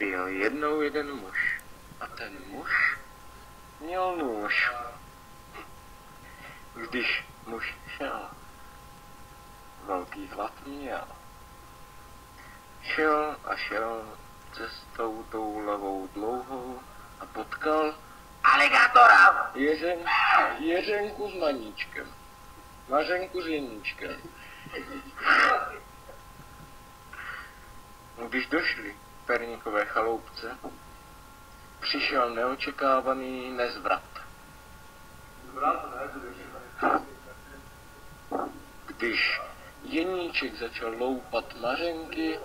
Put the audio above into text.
Byl jednou jeden muž. A ten muž měl nůž. Když muž šel, velký hlad měl. Šel a šel cestou tou levou dlouhou a potkal Aligátora! jeřen, jeřenku s maníčkem. Mařenku s jeníčkem. Když došli perníkové chaloupce, přišel neočekávaný nezvrat. Když jeníček začal loupat mařenky,